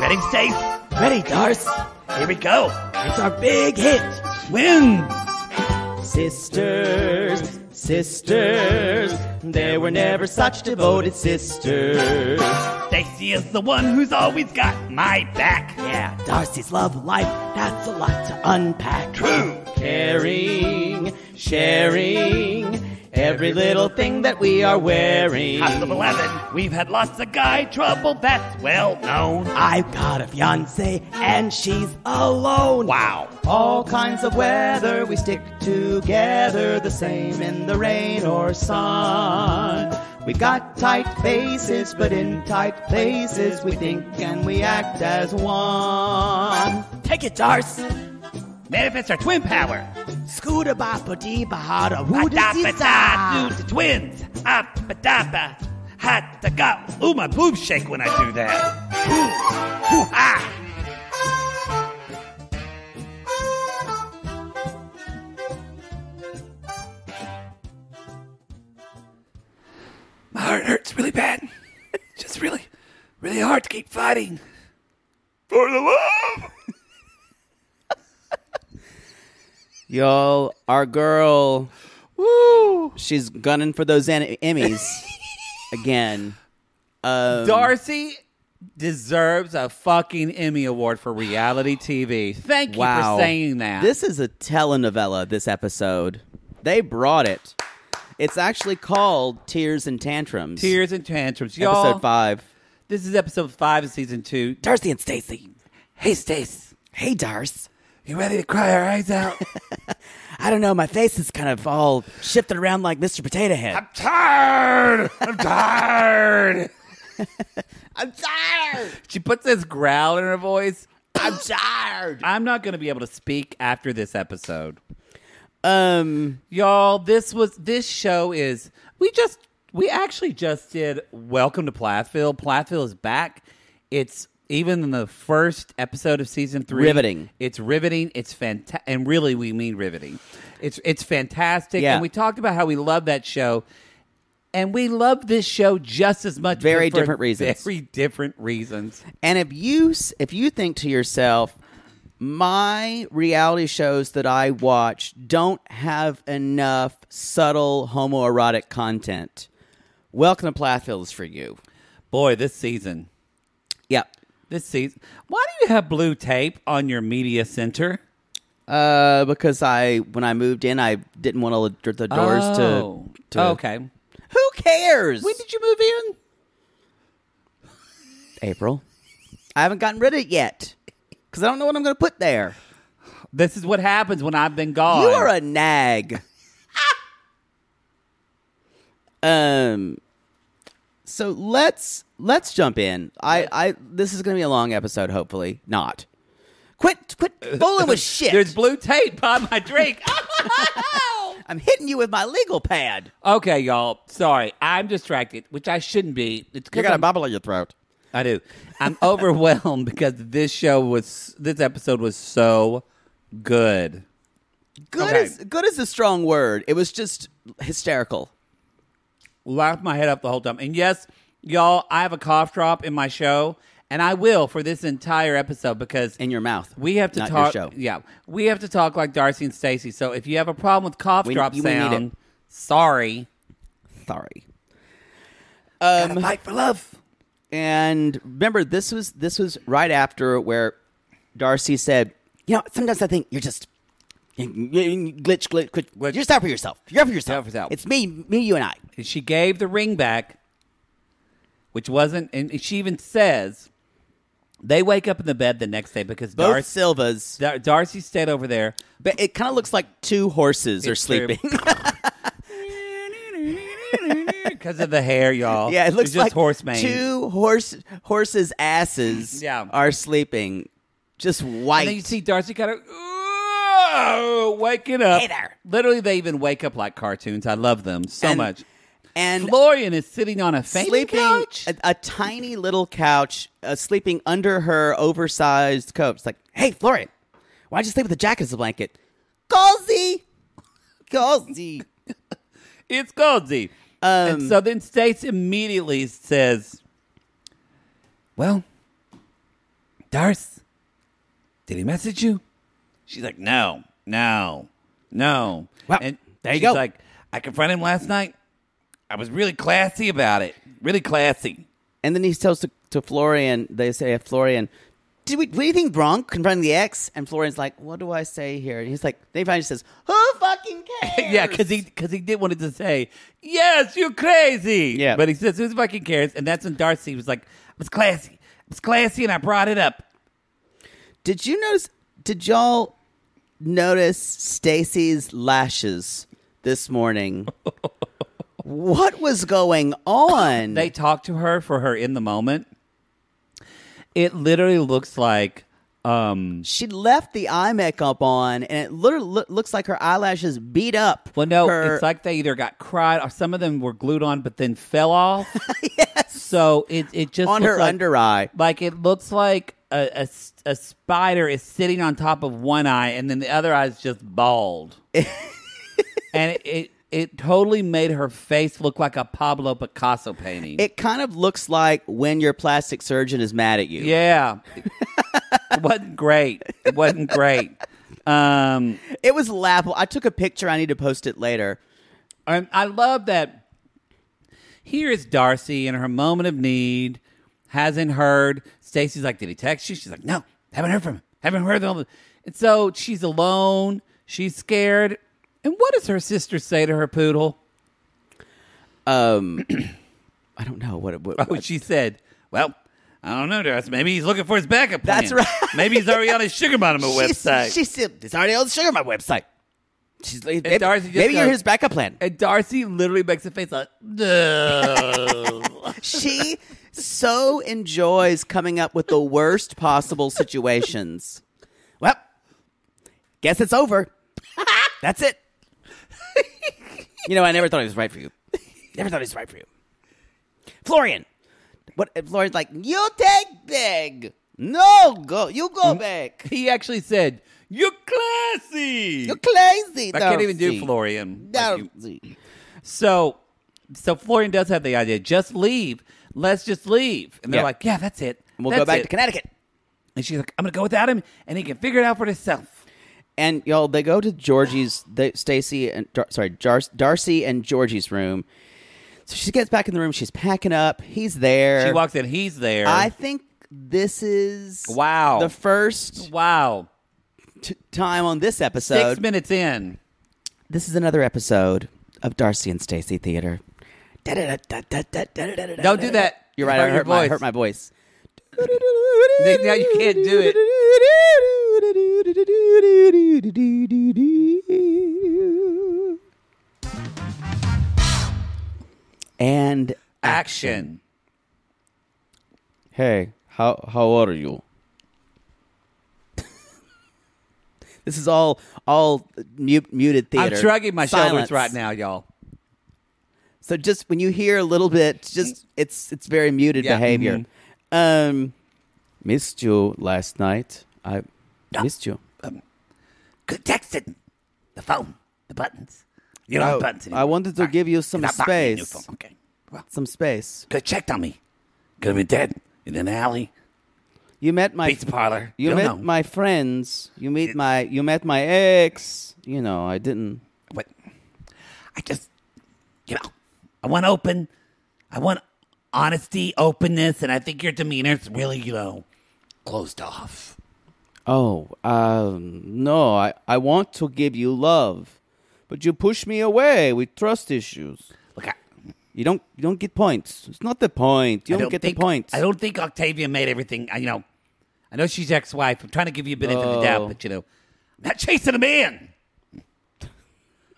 Ready, Stace? Ready, Darce? Here we go. It's our big hit. Twins. Sisters, sisters, there were never such devoted sisters. Stacey is the one who's always got my back. Yeah, Darcey's love life, that's a lot to unpack. True. Caring, sharing, every little thing that we are wearing. House of Eleven, we've had lots of guy trouble, that's well known. I've got a fiance and she's alone. Wow. All kinds of weather, we stick together the same in the rain or sun. We got tight faces, but in tight places we think and we act as one. Take it, Darce. Manifest our twin power. Scooter bapa dee bahada Ba-da-ba-da, do the twins. Up-ba-da-ba. Ha-da-ga. Ooh, my boobs shake when I do that. Ooh. Ooh-ah. My heart hurts really bad. Just really, really hard to keep fighting. For the love. Y'all, our girl, Woo. she's gunning for those Emmys again. Um, Darcey deserves a fucking Emmy Award for reality TV. Thank you wow. for saying that. This is a telenovela, this episode. They brought it. It's actually called Tears and Tantrums. Tears and Tantrums. Y'all, Episode five. this is episode five of season two. Darcey and Stacey. Hey, Stace. Hey, Darce. You ready to cry our eyes out? I don't know. My face is kind of all shifted around like Mr. Potato Head. I'm tired. I'm tired. I'm tired. She puts this growl in her voice. I'm tired. I'm not going to be able to speak after this episode. Um, Y'all, this was this show is we just we actually just did Welcome to Plathville. Plathville is back. It's even in the first episode of season three. Riveting. It's riveting. It's fantastic, and really, we mean riveting. It's it's fantastic. Yeah. And we talked about how we love that show, and we love this show just as much. Very different reasons. Very different reasons. and if you if you think to yourself, my reality shows that I watch don't have enough subtle homoerotic content. Welcome to Plathville is for you. Boy, this season, Yep. This season. Why do you have blue tape on your media center? Uh, because I when I moved in, I didn't want all the, the doors Oh. to. to okay. Who cares? When did you move in? April. I haven't gotten rid of it yet because I don't know what I'm going to put there. This is what happens when I've been gone. You are a nag. um. So let's let's jump in. I I this is going to be a long episode. Hopefully not. Quit quit fooling with shit. There's blue tape on my drink. I'm hitting you with my legal pad. okay, y'all. Sorry, I'm distracted, which I shouldn't be. It's 'cause You got a I'm- bubble in your throat. I do. I'm overwhelmed because this show was this episode was so good. Good Okay. is good is a strong word. It was just hysterical. Laughed my head up the whole time. And yes, y'all, I have a cough drop in my show, and I will for this entire episode because In your mouth. We have to not talk. Your show. Yeah, we have to talk like Darcey and Stacey. So if you have a problem with cough We- drop need it. sound, sorry. Sorry. Um, fight for love. And remember, this was this was right after where Darcey said, "You know, sometimes I think you're just glitch, glitch, glitch. Glitch. You're just out for yourself. You're out for yourself. Out for yourself. It's me, me, you, and I." She gave the ring back, which wasn't, and she even says they wake up in the bed the next day because Both Darcey, Silvas, Dar- Darcey stayed over there. but it kind of looks like two horses are sleeping. because of the hair, y'all. yeah, it looks It's just like horse mane. two horse horses' asses Yeah. are sleeping, just white. And then you see Darcey kind of waking up. Hey there. Literally, they even wake up like cartoons. I love them so And- much. And Florian is sitting on a sleeping couch. A, a tiny little couch, uh, sleeping under her oversized coat. It's like, hey, Florian, why'd you sleep with a jacket as a blanket? Cozy, cozy. It's cozy. Um, and so then States immediately says, "Well, Darce, did he message you? She's like, no, no, no. Well, and there you she's go. like, I confronted him last night. I was really classy about it. Really classy. And then he tells to, to Florian, they say, Florian, did we do anything wrong confronting the ex? And Florian's like, what do I say here? And he's like, then he finally says, who fucking cares? yeah, because he because he did wanted to say, yes, you're crazy. Yeah. But he says, who fucking cares? And that's when Darcey was like, I was classy. I was classy and I brought it up. Did you notice, did y'all notice Stacey's lashes this morning? what was going on? They talked to her for her in the moment. It literally looks like um she left the eye makeup on, and it literally loo- looks like her eyelashes beat up. well no, her- it's like they either got cried or some of them were glued on but then fell off. yes, So it it just on her like, under eye. like it looks like a a spider is sitting on top of one eye and then the other eye is just bald. and it, it it totally made her face look like a Pablo Picasso painting. It kind of looks like when your plastic surgeon is mad at you. yeah. it wasn't great. It wasn't great. Um It was laughable. I took a picture. I need to post it later. And I love that here is Darcey in her moment of need, hasn't heard. Stacey's like, Did he text you? She's like, No, haven't heard from him. Haven't heard from him. And so she's alone. She's scared. And what does her sister say to her poodle? Um, I don't know what. what, Oh, what- she said, Well, I don't know, Darcey. Maybe he's looking for his backup plan. That's right. Maybe he's already on his Sugar Mama website. She said it's already on the sugar my website. She's like, maybe, Darcey just maybe you're his backup plan. and Darcey literally makes a face like, "No." she so enjoys coming up with the worst possible situations. Well, guess it's over. That's it. you know, I never thought he was right for you. Never thought he was right for you. Florian. What Florian's like, you take big. No, go you go mm. back. he actually said, You're classy. You're classy. I can't even do Florian. like you. So, so Florian does have the idea. Just leave. Let's just leave. And they're Yeah. like, yeah, that's it. And we'll That's go back it." to Connecticut. And she's like, I'm going to go without him, and he can figure it out for himself. And y'all, they go to Georgi's, they, Stacey and Dar- sorry, Jar- Darcey and Georgie's room. So she gets back in the room. She's packing up. He's there. She walks in. He's there. I think this is Wow. the first wow. t- time on this episode. Six minutes in. This is another episode of Darcey and Stacey Theater. Don't Don't that. You're right. Hurt I your hurt my, voice. hurt my voice. Now you can't do it. And Action. Hey, how how are you? this is all all mute, muted theater. I'm shrugging my shoulders Silence. right now, y'all. So just when you hear a little bit, just it's it's very muted Yeah, behavior. mhm. Um, missed you last night. I missed you. Um, Good texting. The phone. The buttons. You don't have oh, I- buttons anymore. I wanted to give you some You're not buying me a new space. Okay. Well, Some space. could have checked on me. Could have been dead in an alley, You met my pizza parlor. you don't met know. my friends. You meet my you met my ex. You know, I didn't. What? I just, you know, I want open. I want honesty, openness, and I think your demeanor's really, you know, closed off. Oh, um, no, I, I want to give you love, but you push me away with trust issues. Look, I, You don't you don't get points. It's not the point. You don't, don't get think, the points. I don't think Octavia made everything. I- You know, I know she's ex-wife. I'm trying to give you a benefit of the doubt, Oh. but you know, I'm not chasing a man.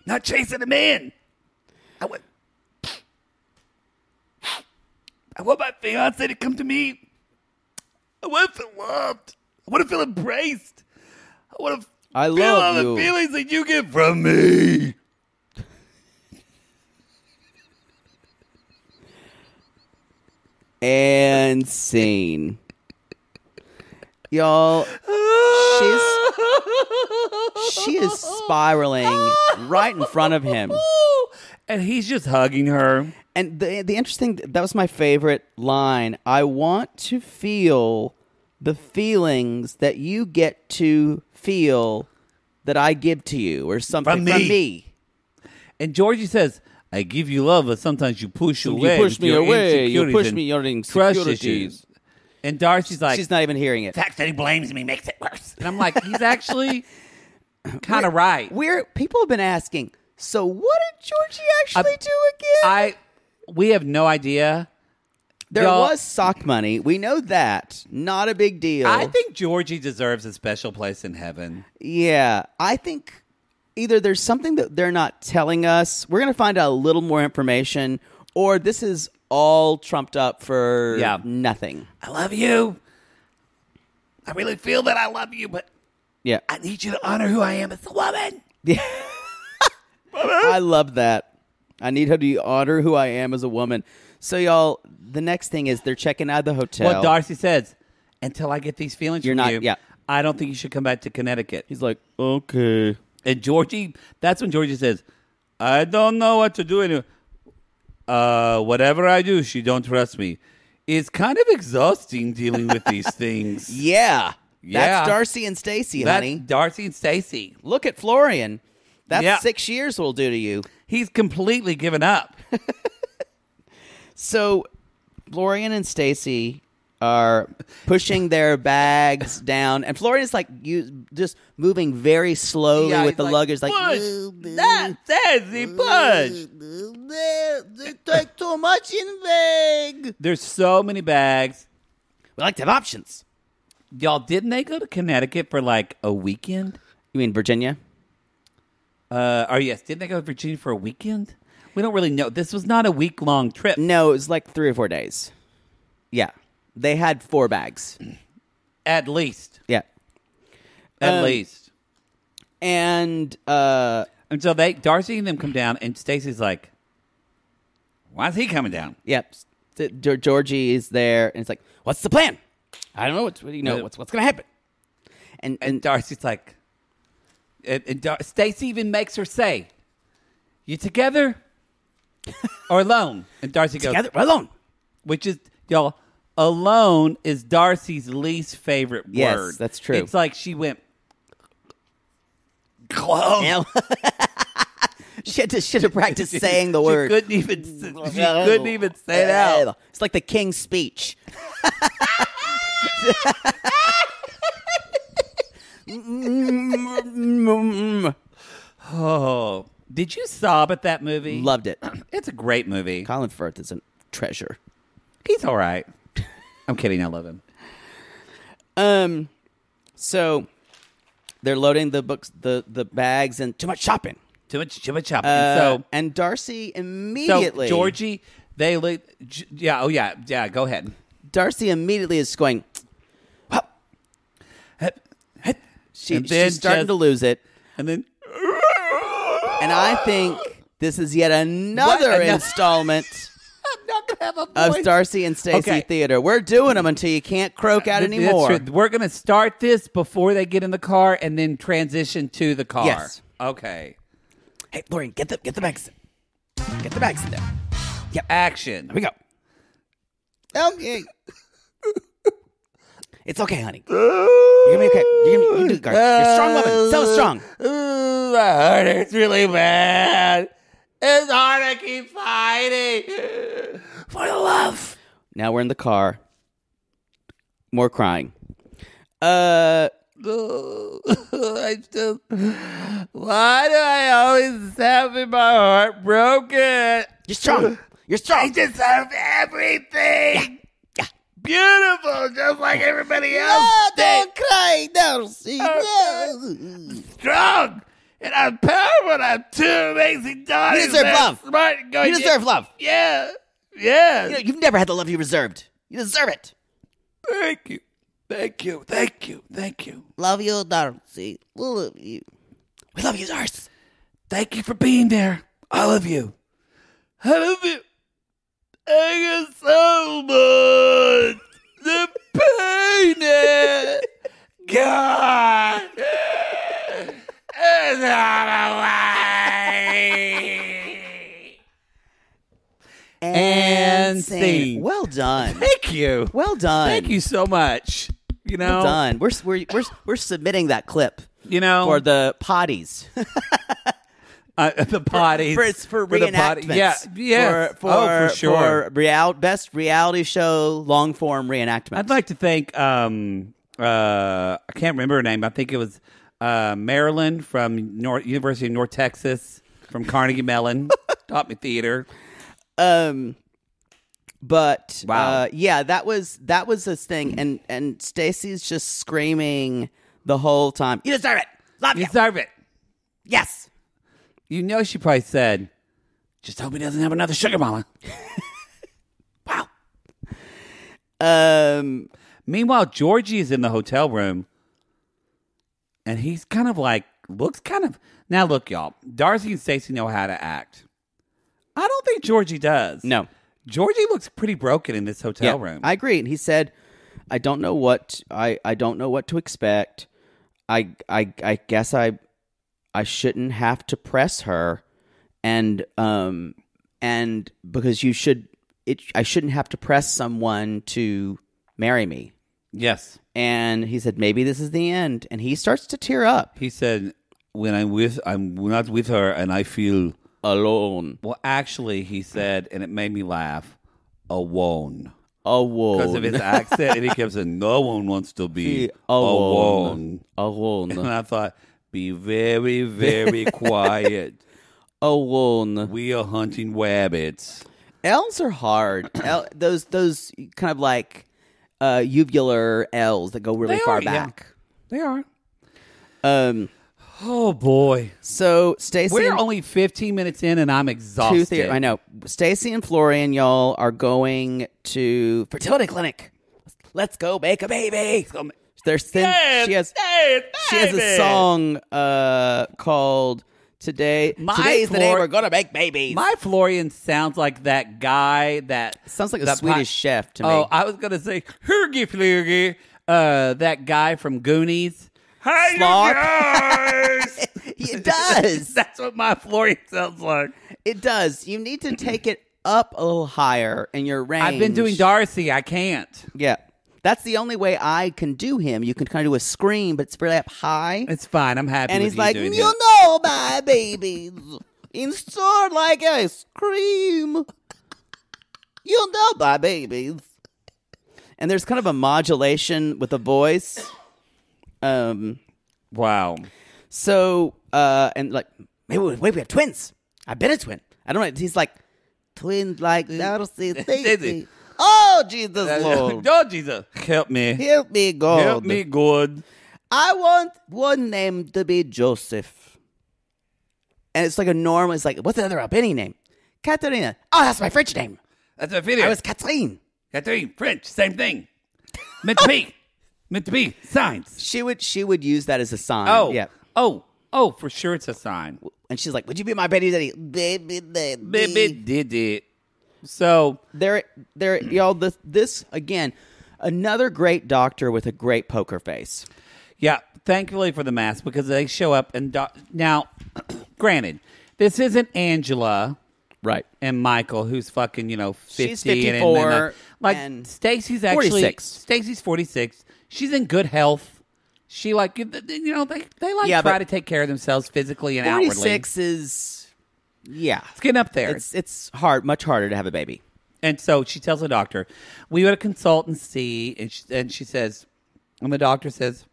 Not chasing a man. I want. I want my fiance to come to me. I want to loved. I want to feel embraced. I want to I feel love all you. the feelings that you get from me. And scene. Y'all, she's she is spiraling right in front of him. and he's just hugging her. And the the interesting that was my favorite line. I want to feel the feelings that you get to feel that I give to you or something From me. me. And Georgi says, I give you love, but sometimes you push You away. push me away. You push me your insecurities. And Darcey's like, She's not even hearing it. the fact that he blames me makes it worse. And I'm like, he's actually kind of right. We're people have been asking. So what did Georgi actually I- do again? I we have no idea. There y'all- was sock money. We know that. Not a big deal. I think Georgi deserves a special place in heaven. Yeah, I think either there's something that they're not telling us. We're gonna find out a little more information, or this is all trumped up for Yeah. nothing. I love you. I really feel that I love you, but Yeah, I need you to honor who I am as a woman. Yeah. I love that. I need her to honor who I am as a woman. So y'all, the next thing is they're checking out of the hotel. What Darcey says, until I get these feelings You're from not- you, yeah. I don't think you should come back to Connecticut. He's like, okay. And Georgi, that's when Georgi says, I don't know what to do anymore. Uh, whatever I do, she don't trust me. It's kind of exhausting dealing with these things. Yeah, Yeah. That's Darcey and Stacey, That's honey. Darcey and Stacey. Look at Florian. That's Yeah. six years will do to you. He's completely given up. So Florian and Stacey are pushing their bags down, and Florian is like you just moving very slowly Yeah, with he's the like, luggage, like push. That he push. They take too much in bag. There's so many bags. We like to have options. Y'all, didn't they go to Connecticut for like a weekend? You mean Virginia? Uh, or yes, didn't they go to Virginia for a weekend? We don't really know. This was not a week long trip. No, it was like three or four days. Yeah, they had four bags. At least. Yeah, At Um, least. and uh, And so they Darcey and them come down and Stacey's like, Why's he coming down? Yep. Georgi is there, and it's like, "What's the plan?" I don't know. What's what you know? Yeah. What's what's going to happen? And And and Darcey's like and, and Dar- Stacey even makes her say, You together or alone? And Darcey goes, together, alone. which is y'all alone is darcey's least favorite Yes, word that's true. it's like she went close Now- she had to should have practiced saying the she word. couldn't even s- she couldn't even say it out It's like the king's speech. Did you sob at that movie? Loved it. it's a great movie. Colin Firth is a treasure. he's all right. I'm kidding. I love him. Um, so they're loading the books, the the bags, and too much shopping. too much too much shopping. Uh, so and Darcey so immediately, georgie they J- yeah oh yeah yeah go ahead. Darcey immediately is going. She, she's starting just- to lose it, and then and I think this is yet another What? Installment i'm not gonna have a of. Darcey and Stacey Okay. Theater. We're doing them until you can't croak out anymore. We're going to start this before they get in the car and then transition to the car. Yes. Okay. Hey, Lauren, get the get the bags. In. Get the bags in there. Yep. Action. Here we go. Okay. It's okay, honey. You're gonna be okay. You're gonna be, you do Garth. You're a strong woman. So strong. Ooh, my heart hurts really bad. It's hard to keep fighting for the love. Now we're in the car. More crying. Uh I still. Why do I always have my heart broken? you're strong. You're strong. I deserve everything. Beautiful, just like everybody else. did. cry, Darcey. strong and I'm powerful and I'm two amazing daughters. You deserve love. Smart going, You deserve love. Yeah. Yeah. You know, you've never had the love you reserved. You deserve it. Thank you. Thank you. Thank you. Thank you. Love you, Darcey. We love you. We love you, Darcey. Thank you for being there. I love you. I love you. Thank you so much. The pain. it. God. It's not away. And scene. Well done. Thank you. Well done. Thank you so much. You know, Well done. We're we're we're we're submitting that clip You know, for the potties. uh, the potties for, for, the reenactments. Yeah, yeah. For, for, oh, for sure. for real, best reality show long form reenactment. I'd like to thank. Um, uh, I can't remember her name. I think it was uh, Marilyn from North University of North Texas from Carnegie Mellon. taught me theater. Um, but Wow. uh, yeah, that was that was this thing, and and Stacey's just screaming the whole time. You deserve it. Love You you. deserve it. Yes. You know, she probably said, "Just hope he doesn't have another sugar mama." Wow. Um. Meanwhile, Georgi is in the hotel room, and he's kind of like looks kind of. Now, look, y'all. Darcey and Stacey know how to act. I don't think Georgi does. No. Georgi looks pretty broken in this hotel room. I agree. And he said, "I don't know what I I don't know what to expect. I I I guess I I shouldn't have to press her, and um and because you should it I shouldn't have to press someone to marry me." yes, And he said, "Maybe this is the end." And he starts to tear up. he said, "When I'm with, I'm not with her, and I feel." Alone, Well, actually, he said, and it made me laugh. Alone. alone, Because of his accent, and he kept saying, "No one wants to be alone, alone." And I thought, be very, very quiet. alone. We are hunting rabbits. L's are hard. L, those those kind of like uh, uvular L's that go really They far are, yeah. back. They are. Um. Oh boy, So Stacey, we're and only 15 minutes in, and I'm two exhausted. theater. I know Stacey and Florian, y'all are going to fertility clinic. Let's go make a baby. There's then Yes, she has yes, she has a song uh called Today. My Today's the day we're gonna make babies. My Florian sounds like that guy that Sounds like a that Swedish pi- chef to me. Oh, I was gonna say Hergy Flurgy, uh, that guy from Goonies. Hi, Sloth. guys. it does. That's what my Florian sounds like. It does. You need to take it up a little higher in your range. I've been doing Darcey. I can't. Yeah. That's the only way I can do him. You can kind of do a scream, but it's really up high. It's fine. I'm happy. and he's like, you know, my babies, in store like a scream. You know, my babies. And there's kind of a modulation with the voice. Um. Wow. So, uh, and like, maybe we, maybe we have twins. I've been a twin. I don't know. He's like, twins like Darcey Stacey. Oh, Jesus Lord. oh Jesus, help me. Help me, God. Help me, God. I want one name to be Joseph. And it's like a normal, it's like, what's another other Albanian name? Katerina. Oh, that's my French name. That's a video. I was Catherine. Catherine, French, same thing. Meant to be. Meant to be. Signs. She would she would use that as a sign. Oh. Yeah. Oh. Oh, for sure it's a sign. And she's like, Would you be my baby daddy? Baby daddy. Baby did it. So There there y'all this this again, another great doctor with a great poker face. yeah, thankfully for the mask because they show up and do- now, granted, this isn't Angela Right. and Michael, who's fucking you know fifty. She's and- and- uh, 54 and, like and Stacey's actually 46. Stacey's forty six. She's in good health. She like you know they they like Yeah, try but- to take care of themselves physically and Forty outwardly. six is yeah. It's getting up there. It's it's hard much harder to have a baby. And so she tells the doctor, "We would consult and see." And she, and she says, and the doctor says,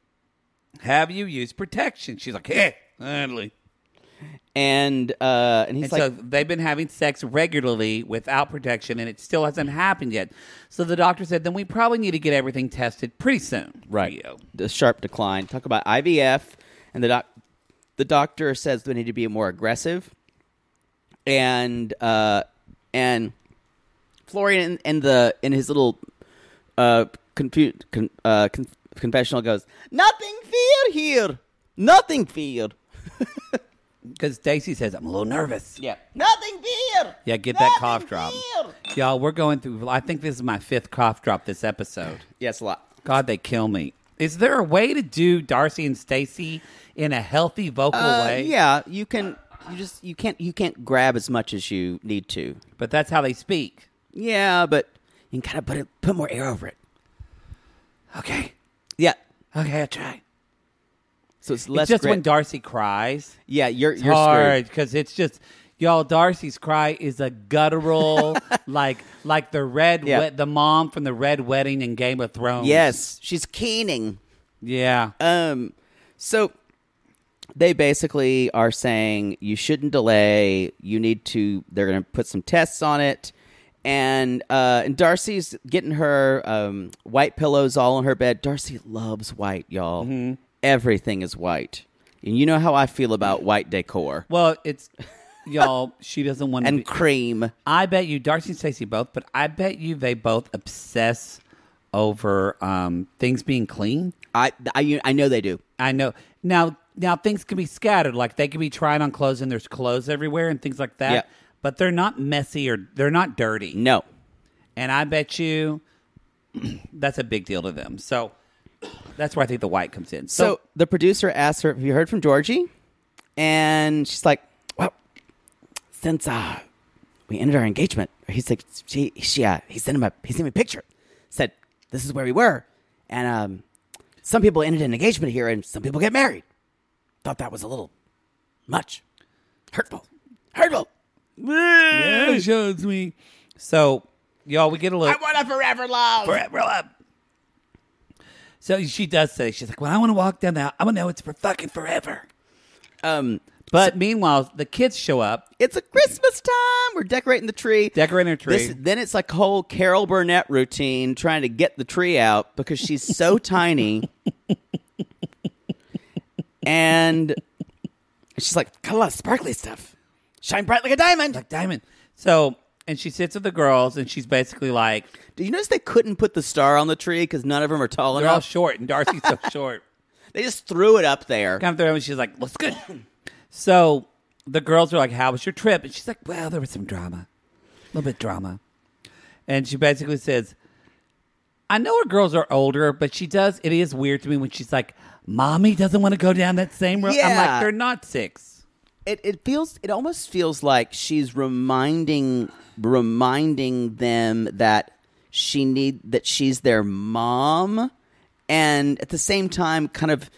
"Have you used protection?" She's like, "Hey, handily." And uh and he's And like so they've been having sex regularly without protection, and it still hasn't happened yet. So the doctor said, "Then we probably need to get everything tested pretty soon." right you." the sharp decline talk about ivf and the doc the doctor says we need to be more aggressive and uh and florian in, in the in his little uh confu- con, uh con, confessional goes nothing fear here nothing fear Because Stacey says, "I'm a little nervous." yeah nothing fear Yeah, get that Nothing cough drop, fear. y'all. We're going through. I think this is my fifth cough drop this episode. yes a lot God, they kill me. Is there a way to do Darcey and Stacey in a healthy vocal uh, way? yeah you can you just you can't you can't grab as much as you need to But that's how they speak. Yeah, but you can kind of put it, put more air over it. Okay. Yeah. Okay, I'll try. So it's less it's just when Darcey cries. yeah, you're It's you're hard because it's just y'all. Darcey's cry is a guttural, like like the red Yeah. wed- the mom from the Red Wedding in Game of Thrones. Yes, she's keening. yeah. Um, so they basically are saying you shouldn't delay. You need to. They're going to put some tests on it, and uh, and Darcey's getting her um, white pillows all on her bed. Darcey loves white, y'all. Mm-hmm. Everything is white, and you know how I feel about white decor Well, it's y'all. She doesn't want to. and Be, cream. I bet you Darcey and Stacey both, but I bet you they both obsess over um, things being clean. I, I I know they do. I know now. Now things can be scattered, like they can be trying on clothes, and there's clothes everywhere and things like that. Yeah. But they're not messy or they're not dirty. No, And I bet you that's a big deal to them. So that's where I think the white comes in. So, So, the producer asked her, "Have you heard from Georgi?" And she's like, "Well, since uh, we ended our engagement, he's like, she, she, uh, he sent him a, he sent me a picture, said this is where we were, and um, some people ended an engagement here, and some people get married. Thought that was a little much, hurtful, hurtful. yeah, shows me. So y'all, we get a little I want a forever love. forever up. So she does say she's like, "Well, I want to walk down that. I want to know it's for fucking forever." Um, But meanwhile, the kids show up, it's a Christmas time. We're decorating the tree. decorating their tree. This, then it's like whole Carol Burnett routine trying to get the tree out because she's so tiny. And she's like, got a lot of sparkly stuff. Shine bright like a diamond. like diamond. So, and she sits with the girls, and she's basically like, Did you notice they couldn't put the star on the tree because none of them are tall they're all enough? short, and Darcey's so short. They just threw it up there. Come through, and she's like, "What's good?" So the girls are like, "How was your trip?" And she's like, "Well, there was some drama, a little bit drama." And she basically says, "I know her girls are older, but she does. It is weird to me when she's like, "Mommy doesn't want to go down that same road." I'm Yeah. like, "They're not six. It, it feels, it almost feels like she's reminding, reminding them that she need, that she's their mom. And at the same time, kind of,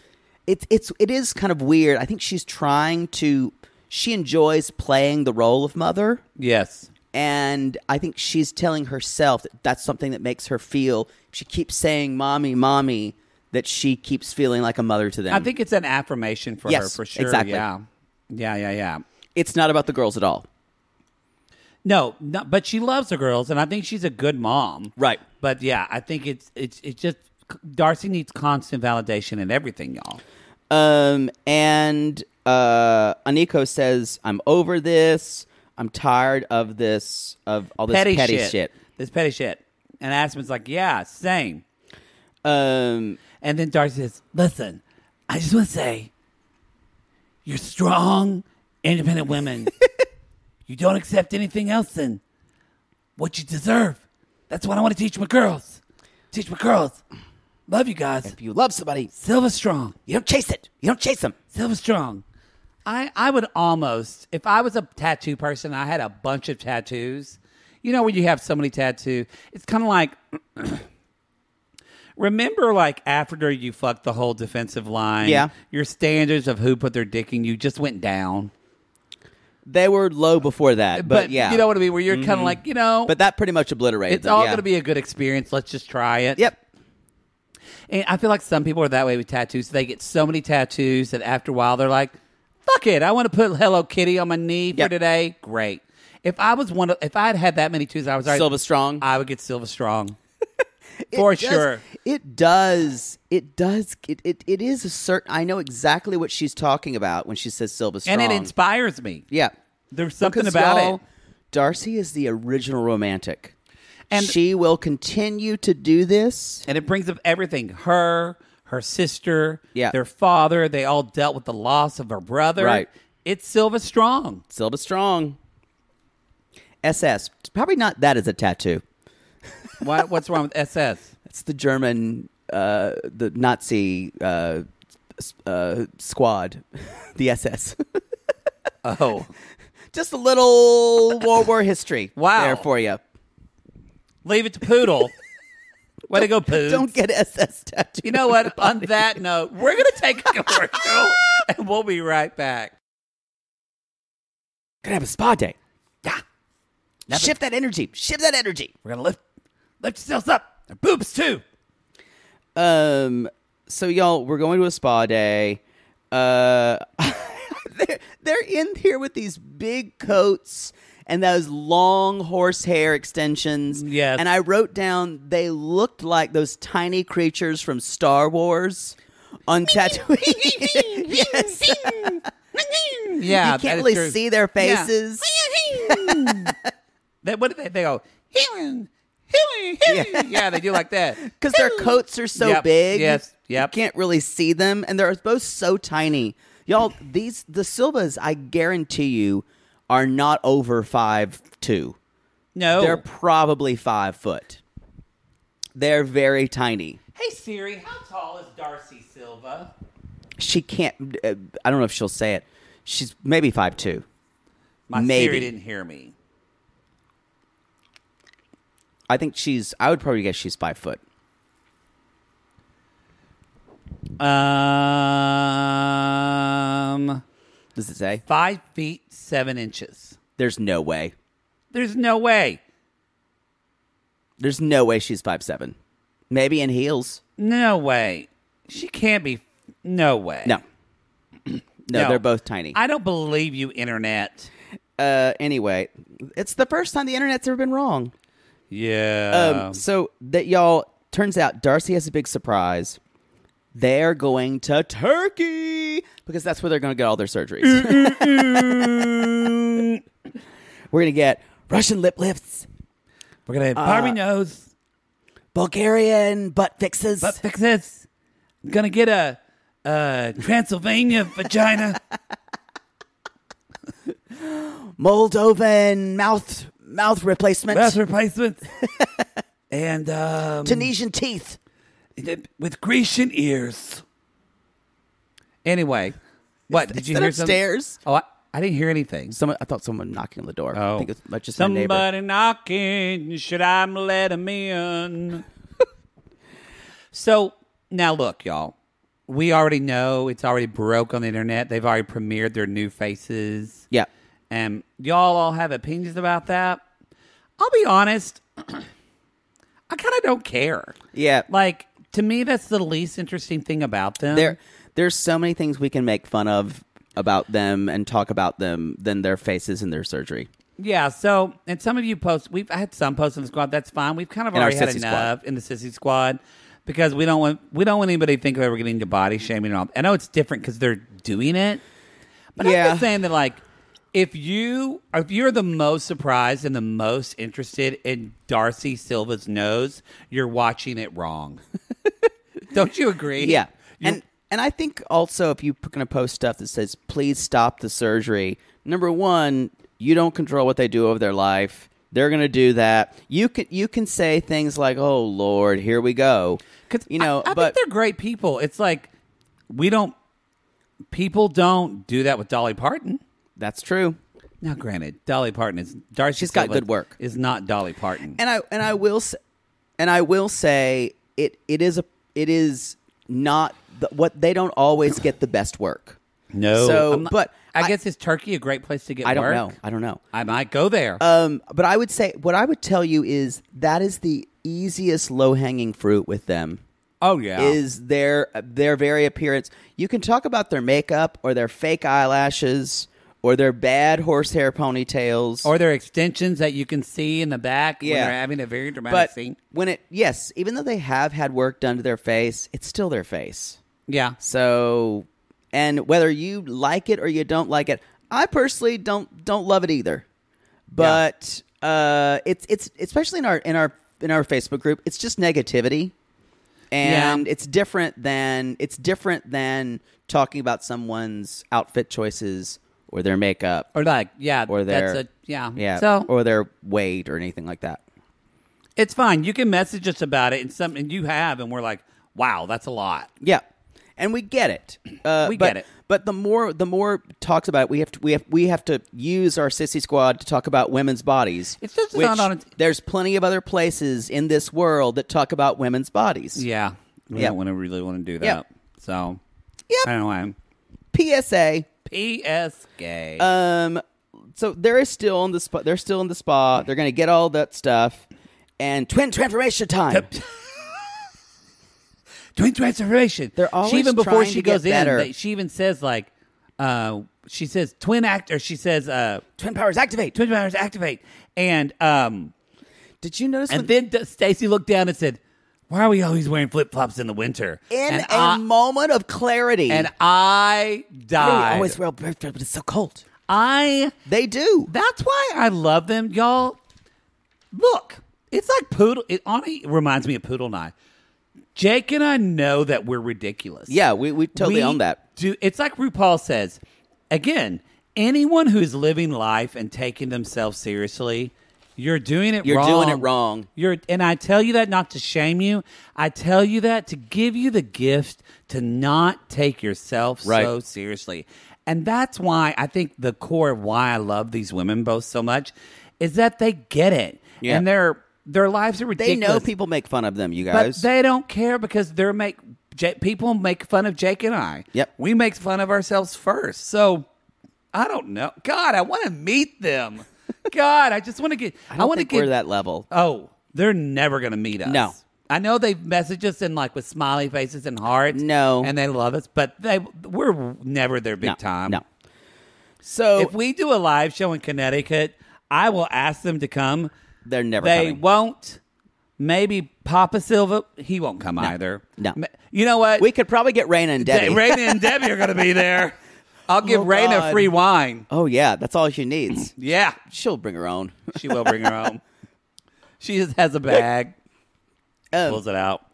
it's it's it is kind of weird. I think she's trying to. She enjoys playing the role of mother, Yes, and I think she's telling herself that that's something that makes her feel. She keeps saying "mommy, mommy," that she keeps feeling like a mother to them. I think it's an affirmation for her for sure. exactly. Yeah, yeah, yeah, yeah." it's not about the girls at all. No, no, but she loves the girls, and I think she's a good mom. Right. But yeah, I think it's it's it's just Darcey needs constant validation in everything, y'all. Um, and uh, Aniko says, "I'm over this. I'm tired of this of all this petty, petty, shit. shit." This petty shit. And Aspen's like, yeah, same. Um, And then Darcey says, listen, I just want to say, you're strong, independent women. you don't accept anything else than what you deserve. That's what I want to teach my girls. Teach my girls. Love you guys. if you love somebody, Silva Strong. you don't chase it. You don't chase them. Silva Strong. I, I would almost, if I was a tattoo person, I had a bunch of tattoos. You know, when you have so many tattoos, it's kind of like, remember, like after you fucked the whole defensive line, Yeah. your standards of who put their dick in you just went down. They were low before that, but, yeah, Mm-hmm. you know what I mean. Where you're kind of like, you know, But that pretty much obliterated. it's them, all yeah. going to be a good experience. Let's just try it. Yep. And I feel like some people are that way with tattoos. They get so many tattoos that after a while they're like, "Fuck it, I want to put Hello Kitty on my knee for Yep. today." Great. If I was one, of, if I had had that many tattoos, I was already, Silva Strong. I would get Silva Strong for does- sure. It does. It does. It, it it is a certain. I know exactly what she's talking about when she says Silva Strong. And it inspires me. yeah. There's something Because, about it. Darcey is the original romantic, And- she will continue to do this. And it brings up everything. Her, her sister, Yeah. their father, they all dealt with the loss of her brother. Right. It's Silva Strong. Silva Strong. SS. Probably not that as a tattoo. Why, what's wrong with SS? It's the German, uh, the Nazi uh, uh, squad, the SS. Oh, Just a little World War history Wow. there for you. leave it to Poodle. Way to go, Pooh. Don't get SS tattooed. You know what? On that note, we're going to take a commercial and we'll be right back. Gonna have a spa day. Yeah. Shift that energy. Shift that energy. We're going to lift lift yourselves up. Their boobs, too. Um. So y'all, we're going to a spa day. Uh, they're they're in here with these big coats and those long horsehair extensions. Yes. And I wrote down they looked like those tiny creatures from Star Wars on Tatooine. yes. Yeah. you can't really true. see their Yeah. faces. They, what do they, they go? Healing, healing, healing. Yeah. they do like that. because their coats are so Yep, big. yes, yep. You can't really see them, and they're both so tiny. Y'all, these the Silvas, I guarantee you, are not over five two. No. They're probably five foot. They're very tiny. hey, Siri, how tall is Darcey Silva? She can't. Uh, I don't know if she'll say it. She's maybe five two. My Maybe. Siri didn't hear me. I think she's. I would probably guess she's five foot. Um, Does it say? five feet seven inches. There's no way. There's no way. There's no way she's five seven. Maybe in heels. No way. She can't be. No way. No. no, No. they're both tiny. I don't believe you, Internet. uh, anyway, it's the first time the internet's ever been wrong. Yeah. Um, so that y'all turns out Darcy has a big surprise. They're going to Turkey because that's where they're going to get all their surgeries. We're going to get Russian lip lifts, We're gonna have uh, Barbie nose, Bulgarian butt fixes, butt fixes. Gonna get a, a Transylvania vagina. Moldovan mouth mouth replacement, breast replacement, and um, Tunisian teeth. with Grecian ears. Anyway, what did you hear? something? upstairs? Oh, I, I didn't hear anything. Someone, I thought someone knocking on the door. Oh, I think it's uh, just somebody knocking. Should I let him in? so now, look, y'all. We already know it's already broke on the internet. They've already premiered their new faces. Yeah, And y'all all have opinions about that. I'll be honest. I kind of don't care. yeah. Like to me, that's the least interesting thing about them. there there's so many things we can make fun of about them and talk about them than their faces and their surgery. yeah. So, and some of you post. We've had some posts in the squad. That's fine. We've kind of In already had enough in the sissy squad because we don't want we don't want anybody to think that we're getting into body shaming and all. I know it's different because they're doing it, but I'm just saying that like. If you if you're the most surprised and the most interested in Darcey Silva's nose, you're watching it wrong. Don't you agree? Yeah. You- and and I think also if you're going to post stuff that says please stop the surgery, number 1, you don't control what they do over their life. They're going to do that. You can you can say things like, "Oh lord, here we go." 'Cause you know, I, I but think they're great people. It's like we don't. People don't do that with Dolly Parton. That's true. Now, granted, Dolly Parton is Darcey. She's got Silva good work. Is not Dolly Parton. and I and I will say, and I will say it it is a it is not the, what they don't always get the best work. no, So, not- but I, I- guess is Turkey a great place to get I don't work? know. I don't know. I might go there. Um, but I would say what I would tell you is that is the easiest low hanging fruit with them. oh yeah, Is their their very appearance. You can talk about their makeup or their fake eyelashes or their bad horsehair ponytails. or their extensions that you can see in the back when Yeah. they're having a very dramatic but scene. when it yes, even though they have had work done to their face, it's still their face. Yeah, So, and whether you like it or you don't like it, I personally don't don't love it either. But uh, it's it's especially in our in our in our Facebook group, it's just negativity, and it's different than it's different than talking about someone's outfit choices or their makeup or like yeah, or their that's a yeah, yeah So or their weight or anything like that. it's fine. You can message us about it, and some and you have, and we're like, wow, that's a lot. Yeah. and we get it. Uh, We but, get it. But the more the more talks about it, we have to we have we have to use our sissy squad to talk about women's bodies. It's just not on its- There's plenty of other places in this world that talk about women's bodies. Yeah, we Yep. don't want to really want to do that. Yep. So yeah, I don't know. I'm PSA. P.S. Gay. Um, so there is still in the spa. They're still in the spa. They're going to get all that stuff, and twin transformation time. Twin transformation. They're always she even before she to goes in, they- she even says like, uh, she says twin act, or she says uh, Twin powers activate. twin powers activate, and um, Did you notice? and when- then Stacey looked down and said, "Why are we always wearing flip flops in the winter?" in and a I, moment of clarity, and I they died. always wear flip flops, but it's so cold. I They do. That's why I love them, y'all. Look, it's like poodle. It honestly reminds me of Poodle and I. Jake and I know that we're ridiculous. Yeah, we, we totally We own that. Do it's like RuPaul says. Again, anyone who's living life and taking themselves seriously, you're doing it You're wrong. doing it wrong. You're and I tell you that not to shame you. I tell you that to give you the gift to not take yourself Right. so seriously. And that's why I think the core of why I love these women both so much is that they get it. Yeah. And their their lives are They ridiculous. know people make fun of them, you But guys. they don't care because they're make J- people make fun of Jake and I. Yep. We make fun of ourselves first. So I don't know. God, I want to meet them. God, I just want to get. I I, want to get we're that level. Oh, they're never going to meet us. No. I know they've messaged us in like with smiley faces and hearts. No. and they love us, but they we're never their big no, time. No. So If we do a live show in Connecticut, I will ask them to come. they're never They coming. won't. Maybe Papa Silva, he won't come either. No. You know what? we could probably get Reina and Debbie. De- Reina and Debbie are going to be there. I'll give Oh, Reina God. free wine. oh yeah, that's all she needs. Yeah, She'll bring her own. she will bring her own. She just has a bag, Um, pulls it out.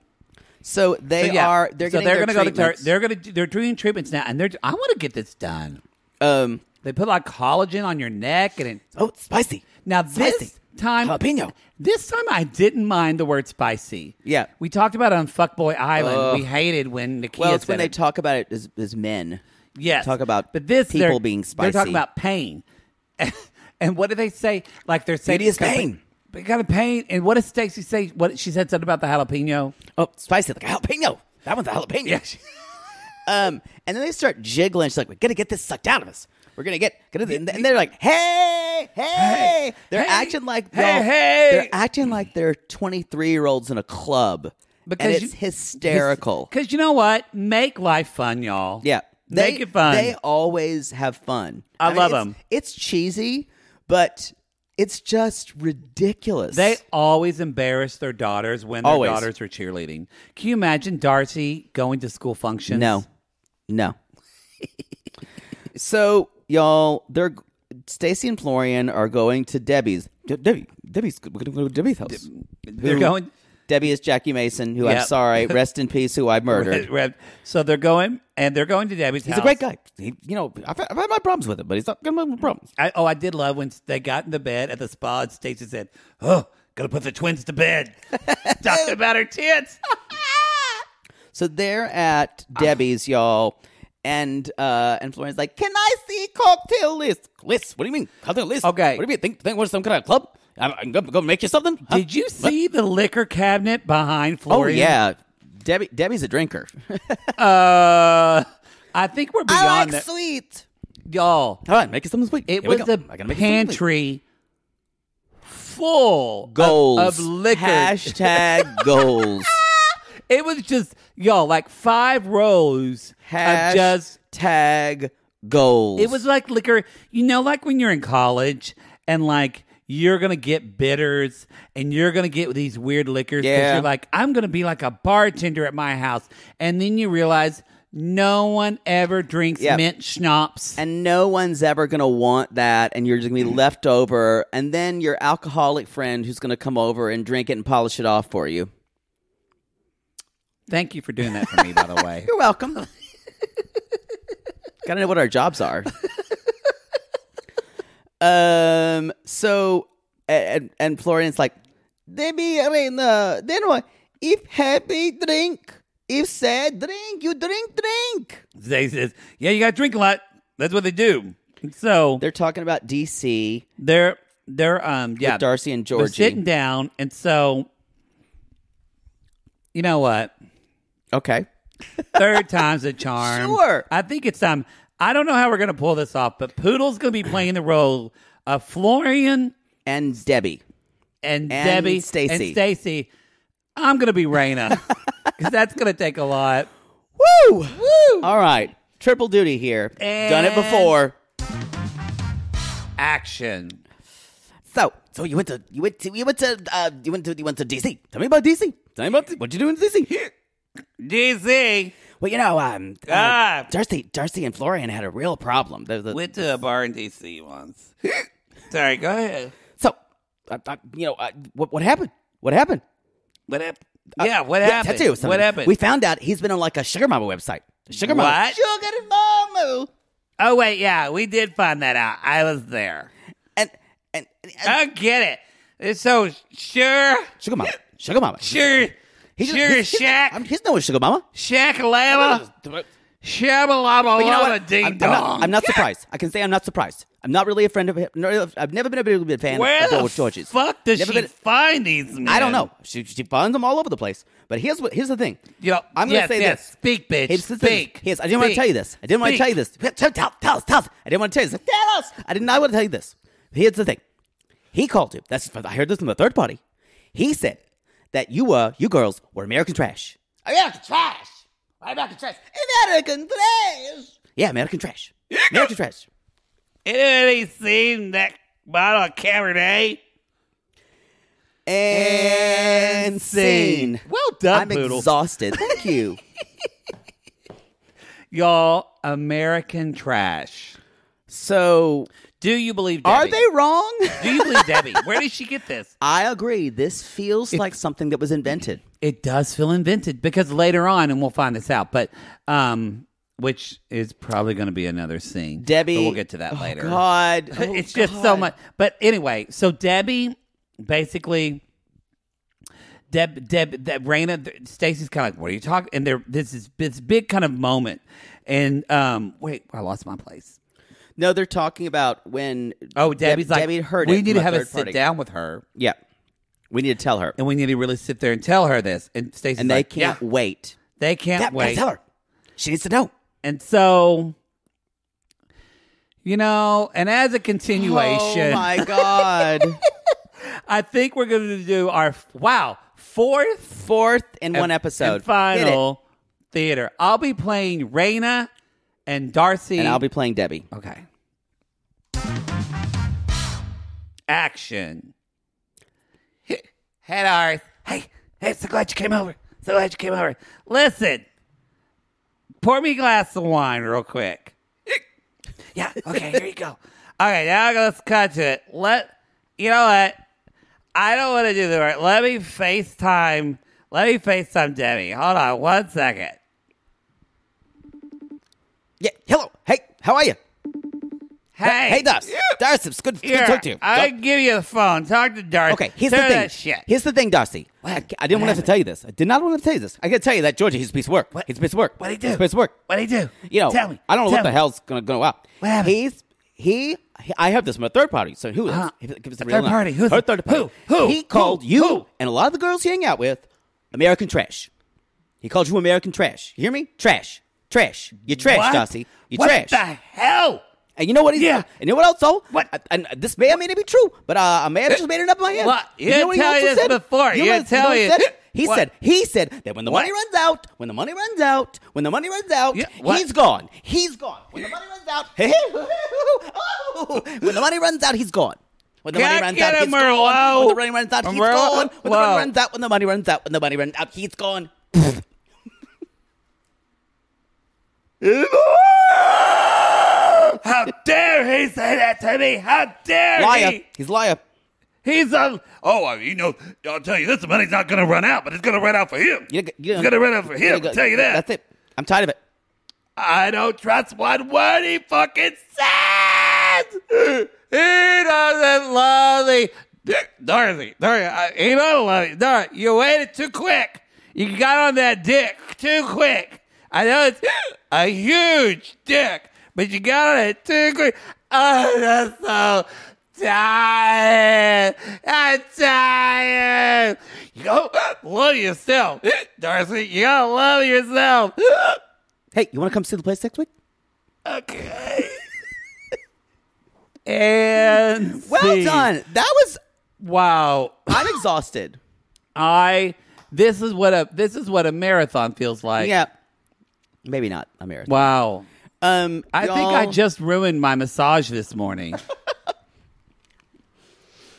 so they So, yeah. are. They're so they're gonna go to treatments. they're gonna they're doing treatments now, and they're I want to get this done. um. They put like collagen on your neck, and it, Oh, spicy. now this Spicy. Time Jalapeno. This time I didn't mind the word spicy. Yeah. we talked about it on Fuckboy Island. Ugh. we hated when Nakia Well, it's said when they it. talk about it as, as men. Yes, talk about but this people they're- being spicy. They're talking about pain, and what do they say? Like they're saying Beauty is pain. They got a pain. And what does Stacey say? What she said something about the jalapeno? Oh, spicy like a jalapeno. That one's a jalapeno. Um, and then they start jiggling. She's like, "We're gonna get this sucked out of us. We're gonna get." Gonna, and they're like, "Hey, hey!" They're hey, acting like hey, hey. They're acting like they're twenty three year olds in a club. and it's you- hysterical. Because you know what? Make life fun, y'all. Yeah, make they, it fun. They always have fun. I love it's- 'em. It's cheesy, but it's just ridiculous. They always embarrass their daughters when their Always. daughters are cheerleading. Can you imagine Darcey going to school functions? No, no. so y'all, they're Stacey and Florian are going to Debbie's. De- Debbie, Debbie's. We're gonna go to Debbie's house. They're Who- going. Debbie is Jackie Mason, who I'm sorry, rest in peace, who I murdered. So they're going, and they're going to Debbie's He's house. a great guy. He, you know, I've, I've had my problems with him, but he's not got my problems. I, oh, I did love when they got into bed at the spa and Stacey said, "Oh, gotta put the twins to bed." Talking about her tits. So they're at Debbie's, y'all, and uh, and Florian's like, "Can I see cocktail list? List? What do you mean cocktail list? Okay. What do you mean? Think think what some kind of club? I'm, gonna go make you something? Huh? Did you see the liquor cabinet behind Oh yeah, Debbie. Debbie's a drinker. Uh, I think we're I beyond like that, sweet. y'all. All right, make you something sweet. It Here was a I make you something sweet. pantry full of- goals of, liquor. Hashtag goals. It was just y'all like five rows of just Hashtag goals. It was like liquor, you know, like when you're in college and like you're gonna get bitters and you're gonna get these weird liquors because Yeah. you're like, I'm gonna be like a bartender at my house, and then you realize no one ever drinks Yep. mint schnapps. and no one's ever going to want that and you're just going to be mm. left over and then your alcoholic friend who's going to come over and drink it and polish it off for you Thank you for doing that for me, by the way. you're welcome gotta know what our jobs are um so and and florian's like debbie i mean uh then what if happy drink If sad, "Drink, you drink, drink." They says, "Yeah, you got to drink a lot. That's what they do." So They're talking about DC they're they're um yeah with Darcey and they're sitting down, and so you know what? Okay. Third time's a charm. Sure. I think it's time. I don't know how we're gonna pull this off, but Poodle's gonna be playing the role of Florian And Debbie. and, And Debbie Stacey. and Stacey. I'm gonna be Reina because that's gonna take a lot. Woo! Woo! All right. Triple duty here. Done it before. Action. So, so you went to you went to you went to uh, you went to you went to DC. Tell me about DC. Tell me about what you do in DC. DC Well, you know, um, uh, Ah. Darcey, Darcey and Florian had a real problem. The- the- went to a bar in DC once. Sorry, go ahead. so, uh, uh, you know, uh, what what happened? What happened? What happened? yeah, what Yeah, happened? tattoo. something. What happened? We found out he's been on like a sugar mama website. Sugar mama. What? Sugar mama. oh wait, yeah, we did find that out. I was there. And and, and I get it. It's so sure, sugar mama. Sugar mama. sure, He's- sure, he's- he's- shack, I'm, he's no sugar mama. shackalama, But shabalaba, you know what? ding I'm, I'm dong. not, I'm not surprised. I can say I'm not surprised. I'm not really a friend of him. no, I've never been a big big fan Where of George George's. fuck does Never she been- find these men? I don't know. She, she finds them all over the place. But here's what here's the thing. You know, I'm going to yes, say yes. this. Speak, bitch. Here's. Speak. Here's, I didn't want to tell you this. I didn't want to tell you this. Tell, tell, tell us, tell us. I didn't want to tell you this. Tell us. I did not want to tell you this. Here's the thing. He called you. That's I heard this from the third party. He said that you were you girls were American trash. American trash. American trash. American trash. Yeah, American trash. Yeah. American trash. Anybody seen that bottle of Cabernet? And scene. Well done, I'm Poodle. exhausted. Thank you. Y'all, American trash. So, Do you believe Debbie? are they wrong? Do you believe Debbie? Where did she get this? I agree. This feels like something that was invented. It does feel invented because later on, and we'll find this out, but um, which is probably going to be another scene. Debbie. but we'll get to that oh, later. God. Oh, it's just so much. But anyway, so Debbie basically. Deb, Deb, Deb, Reina, Stacey's kind of like, what are you talking? And there, this is this big kind of moment, and um, wait, I lost my place. No, they're talking about when. Oh, Deb- Debbie's like, Debbie heard we it need from to have a third sit party. down with her, Yeah, we need to tell her, and we need to really sit there and tell her this. And Stacey's and they like, can't yeah, wait. they can't Yeah, wait. tell her. She needs to know. And so, you know, and as a continuation, Oh my God! I think we're going to do our wow fourth Fourth in one and- episode. and final theater. I'll be playing Reina and Darcey, and I'll be playing Debbie. okay. Action. Hey, Darth. Hey, hey, so glad you came over. So glad you came over. Listen, pour me a glass of wine real quick. Yeah, okay, here you go. Okay, now let's cut to it. Let you know what? I don't want to do the right. Let me FaceTime. Let me FaceTime Demi. Hold on one second. Yeah. Hello. Hey, how are you? Hey, Hey, Darcey. Darcey, it's good, good to talk to you. I give you the phone. Talk to Darcey. Okay, here's Tell the thing. That shit. Here's the thing, Darcey. I, I didn't What want to have to tell you this. I did not want to tell you this. I got to tell you that Georgia, he's a piece of work. What? He's a piece of work. What'd he do? He's a piece of work. What'd he do? You know, Tell me. I don't know Tell what the me. hell's going to go out. What happened? He's he. he- I have this from a third party. So who is? Uh-huh. Give us A real third party. Who's Her third party. Who? Who? He called Who? you Who? and a lot of the girls he hang out with American trash. He called you American trash. You hear me? Trash. Trash. You're trash, What? Darcey. You're what trash. the hell? And you know what? He's, Yeah. And you know what else? though? What? I- And this may or may not be true, but uh, I may have just made it up in my head. What? You know what he tell also said? before. You didn't tell me he said? He What? said he said that when the What? money runs out, when the money runs out, when the money runs out, Yeah, he's gone. He's gone. When the money runs out, when the money runs out, he's gone. When the money runs out, he's gone. When the money runs out, he's gone. When the money runs out, when the money runs out, when the money runs out, he's gone. How dare he say that to me? How dare Liar. he? He's a liar. He's a. Oh, you know, I'll tell you this: the money's not going to run out, but it's going to run out for him. You- you- it's going to run out for him. I'll tell you that. That's it. I'm tired of it. I don't trust one word he fucking says. He doesn't love me. Dorothy, Dorothy, I- he don't love me. Dorothy, you waited too quick. You got on that dick too quick. I know it's a huge dick, but you got it too quick. Oh, that's so tired. I'm tired. You go love yourself, Darcey. You gotta love yourself. Hey, you want to come see the place next week? Okay. and Well see. done. That was. Wow. I'm exhausted. I this is what a this is what a marathon feels like. yeah. Maybe not a marathon. Wow. Um, I think I just ruined my massage this morning.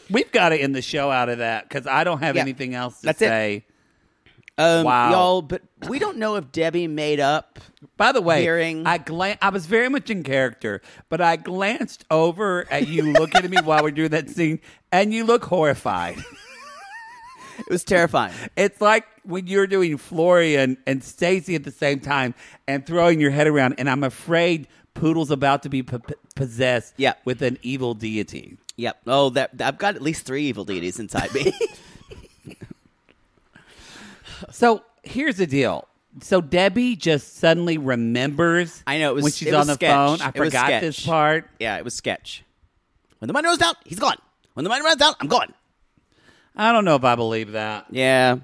We've got to end the show out of that because I don't have Yeah. anything else to That's it. say. Um, Wow. y'all, but we don't know if Debbie made up. By the way, Hearing- I glan- I was very much in character, but I glanced over at you looking at me while we're doing that scene, and you look horrified. It was terrifying. It's like when you're doing Florian and Stacey at the same time and throwing your head around, and I'm afraid Poodle's about to be p- possessed Yeah. with an evil deity. yep. Oh, that I've got at least three evil deities inside me. So here's the deal. So Debbie just suddenly remembers. I know, it was- when she's it on the sketch. phone. I It was forgot this sketch. part. yeah, it was sketch. When the money runs out, he's gone. When the money runs out, I'm gone. I don't know if I believe that. Yeah.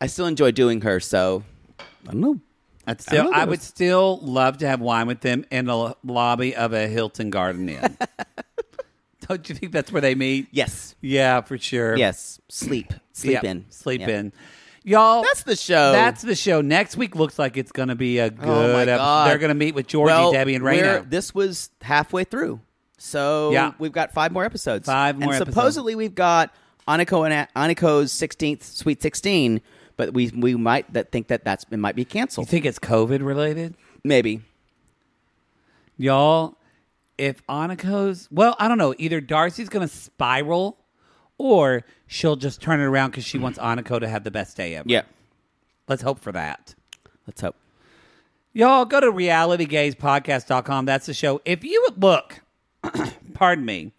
I still enjoy doing her, so I don't know. I'd still, know I, would still love to have wine with them in the lobby of a Hilton Garden Inn. don't you think that's where they meet? Yes. Yeah, for sure. Yes. Sleep. Sleep Yep, in. Sleep Yep. in. Y'all, That's the show. That's the show. Next week looks like it's going to be a good. Oh my episode. God. They're going to meet with Georgi, well, Debbie, and Raina. This was halfway through. So Yeah. we've got five more episodes. Five more And episodes. supposedly we've got Aniko and Aniko's 16th Sweet 16, but we we might that think that that's it might be canceled. You think it's COVID related, Maybe. y'all? If Aniko's, well, I don't know. Either Darcey's going to spiral, or she'll just turn it around because she wants Aniko to have the best day ever. Yeah. Let's hope for that. Let's hope. Y'all go to realitygayspodcast.com. That's the show. If you would look, pardon me,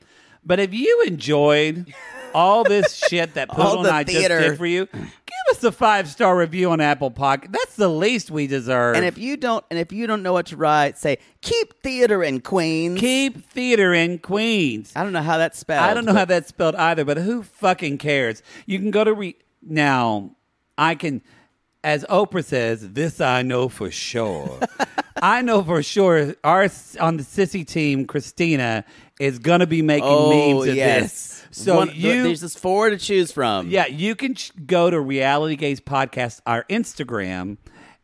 but if you enjoyed all this shit that Poodle and I theater. just did for you, give us a five star review on Apple Podcast. That's the least we deserve. And if you don't and if you don't know what to write, say keep theater in Queens. keep theater in Queens. I don't know how that's spelled. I don't know how that's spelled either, but who fucking cares? You can go to re now. I can, as Oprah says, this I know for sure. I know for sure. Our on the sissy team, Christina is gonna be making Oh memes of yes. this. So One- you, there's just four to choose from. yeah, you can ch- go to Reality Gays Podcast, our Instagram,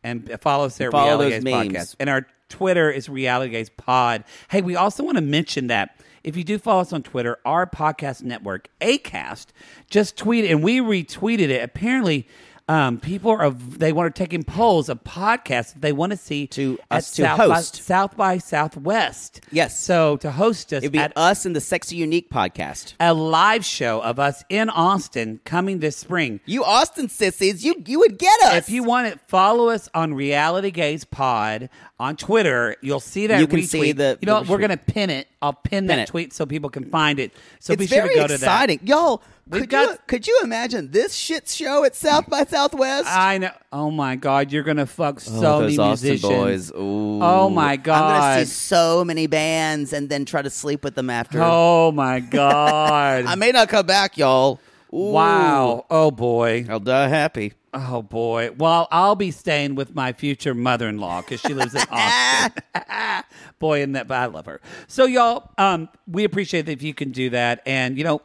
and follow us there. Follow Reality those Gaze memes. Podcast, and our Twitter is Reality Gays Pod. Hey, we also want to mention that if you do follow us on Twitter, our podcast network, Acast, just tweeted and we retweeted it. Apparently. Um, people are they want to take in polls of podcasts that they want to see To us to South by, host. South by Southwest. Yes. so to host us It'd be at us and the Sexy Unique podcast. a live show of us in Austin coming this spring. You Austin sissies, you you would get us. If you want it, follow us on Reality Gays Pod on Twitter. You'll see that You can retweet. see the- you know the what? We're going to pin it. I'll pin, that it. tweet so people can find it. So be sure to go to exciting, y'all. We've Could got- you could you imagine this shit show at South by Southwest? I know. Oh my God, you're going to fuck oh, so Oh, those many Austin musicians. boys. Oh Ooh. Oh my god, I'm gonna see so many bands and then try to sleep with them after. Oh my God. I may not come back, y'all. Ooh. wow. Oh boy. I'll die happy. Oh boy. Well, I'll be staying with my future mother-in-law because she lives in Austin. boy, and that but I love her. So y'all, um, we appreciate if you can do that, and you know,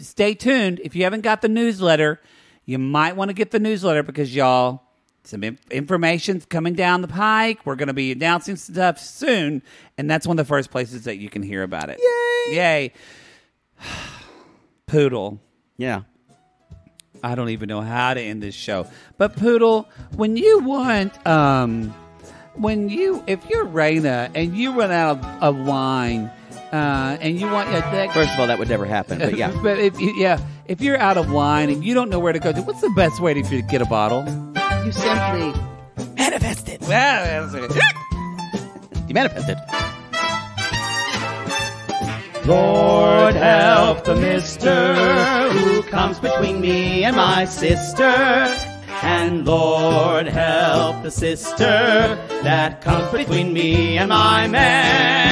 stay tuned. If you haven't got the newsletter, you might want to get the newsletter because y'all. Some in- information's coming down the pike. We're going to be announcing stuff soon, and that's one of the first places that you can hear about it. Yay! Yay! Poodle. Yeah. I don't even know how to end this show. But Poodle, when you want, um, when you, if you're Reina and you run out of, of wine, uh, and you want, yeah, that, First of all, that would never happen. But yeah. but if you, yeah, if you're out of wine and you don't know where to go to, what's the best way to to get a bottle? you simply manifest it. Well, You manifest it. Lord help the mister who comes between me and my sister. And Lord, help the sister that comes between me and my man.